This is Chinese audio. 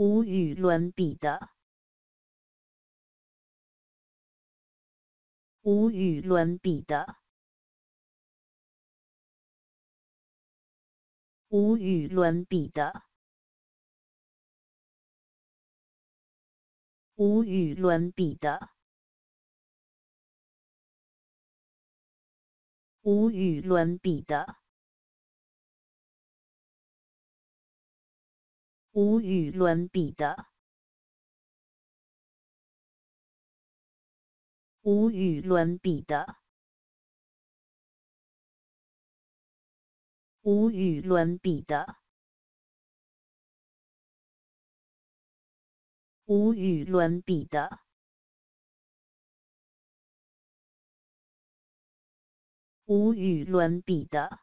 无与伦比的，无与伦比的，无与伦比的，无与伦比的，无与伦比的。无与伦比的，无与伦比的，无与伦比的，无与伦比的，无与伦比的。